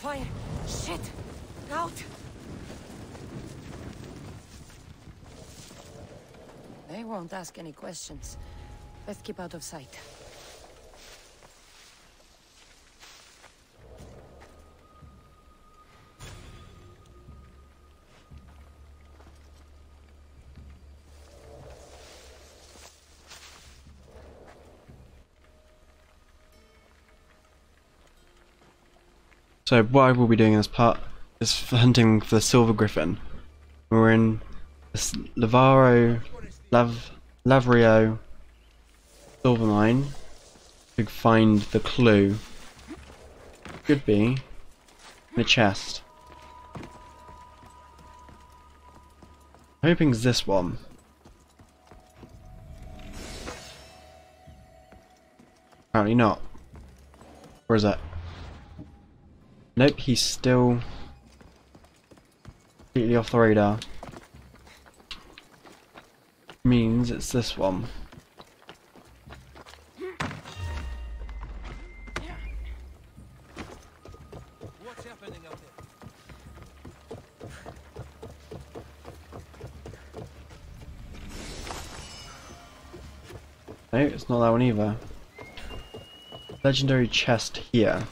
Fine. Shit. Out. They won't ask any questions. Let's keep out of sight. So what I will be doing in this part is hunting for the Silver Griffin. We're in this Lavaro, Lav, Lavrio silver mine to find the clue. Could be in the chest. I'm hoping it's this one. Apparently not. Where is that? Nope, he's still completely off the radar. Means it's this one. What's happening out there? No, it's not that one either. Legendary chest here.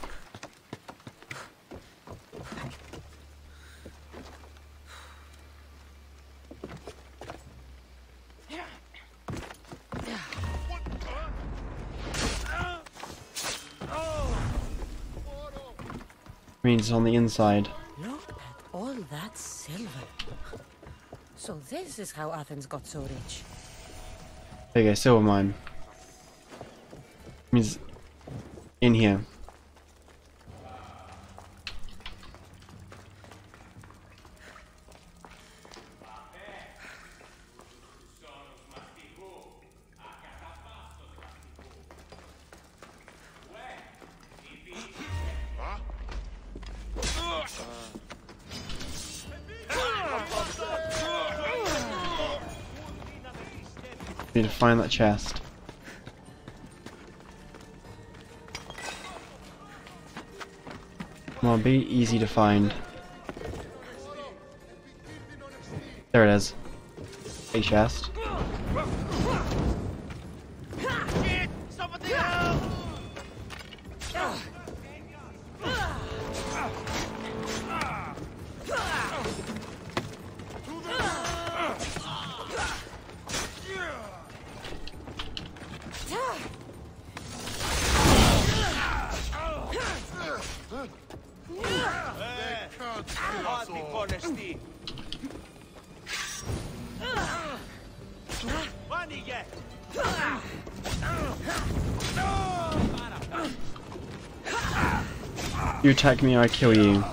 Means it's on the inside. Look at all that silver. So this is how Athens got so rich. Go, silver mine. Means in here. Need to find that chest. Come on, be easy to find. There it is. A chest. You attack me, I kill you.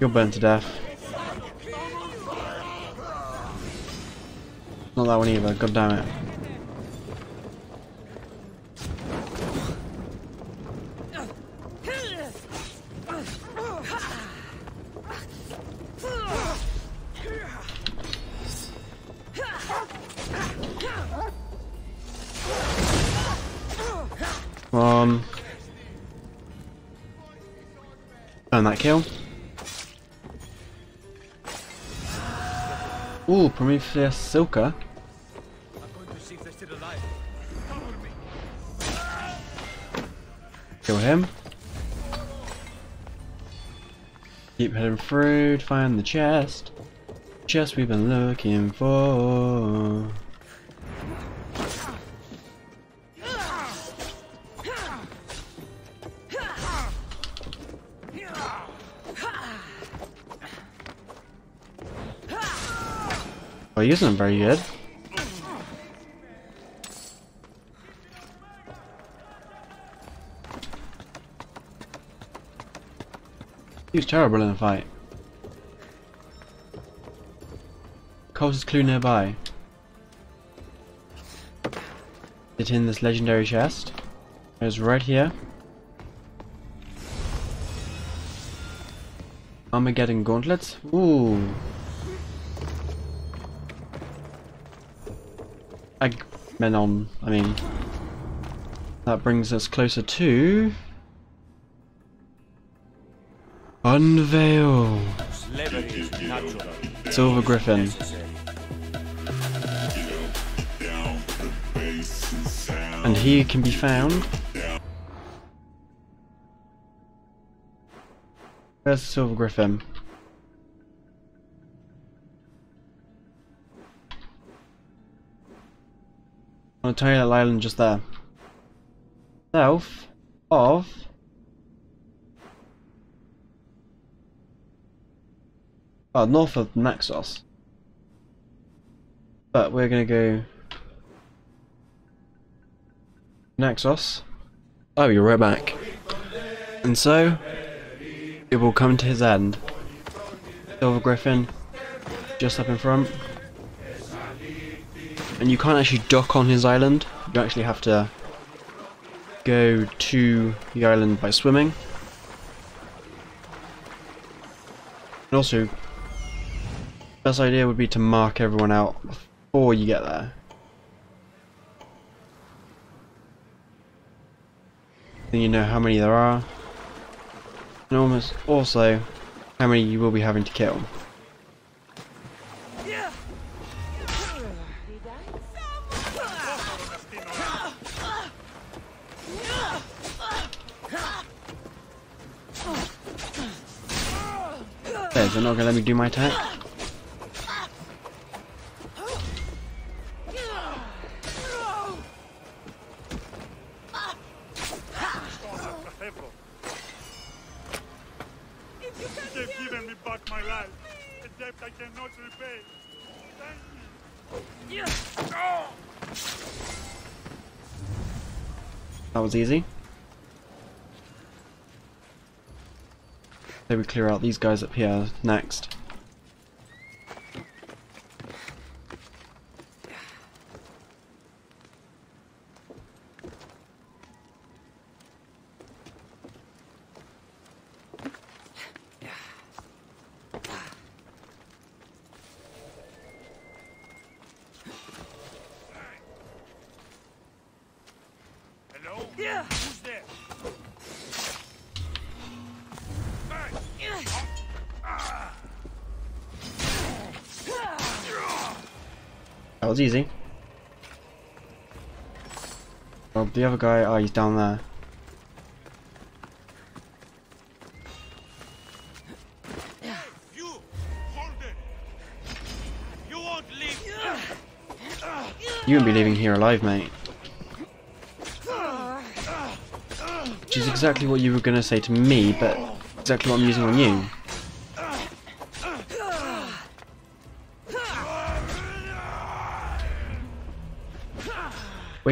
You're burnt to death. Not that one either, god damn it. On. Earn that kill. Ooh, Prometheus Silka. Kill him. Keep heading through to find the chest. Chest we've been looking for. Oh, he isn't very good. He was terrible in the fight. Closest clue nearby. It in this legendary chest. It was right here. Armageddon gauntlets. Ooh. I men on. I mean, that brings us closer to unveil. Silver Griffin. And he can be found. Where's Silver Griffin? On a tiny little island just there. South of Oh, north of Naxos. But we're gonna go Naxos. Oh, you're right back. And so it will come to his end. Silver Griffin just up in front. And you can't actually dock on his island. You actually have to go to the island by swimming. And also, best idea would be to mark everyone out before you get there. Then you know how many there are. And almost also how many you will be having to kill. There, they're not gonna let me do my attack. They've given me back my life, a debt I cannot repay. Thank you. That was easy. So we clear out these guys up here next. Yeah. Was easy. Well, the other guy, oh, he's down there. You! Hold it! You won't leave! You won't be leaving here alive, mate. Which is exactly what you were going to say to me, but exactly what I'm using on you.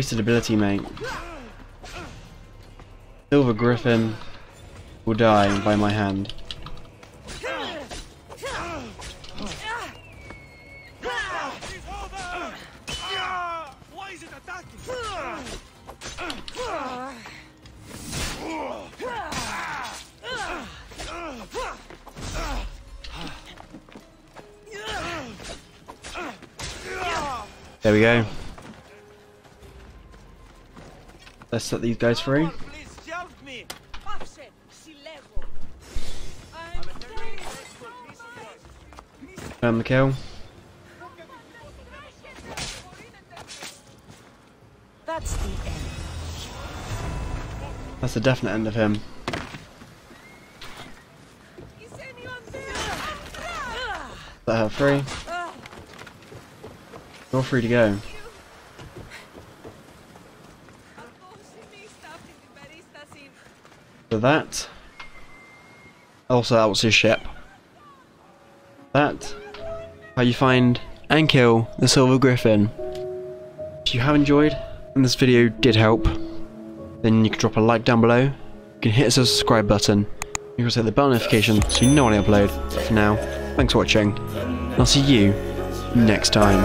Wasted ability, mate. Silver Griffin will die by my hand. There we go. Let's set these guys free. Um, Turn the kill. That's the end. That's the definite end of him. Let her free. You're free to go. That. Also, that was his ship. That. How you find and kill the Silver Griffin. If you have enjoyed and this video did help, then you can drop a like down below. You can hit the subscribe button. You can set the bell notification so you know when I upload. But for now, thanks for watching. And I'll see you next time.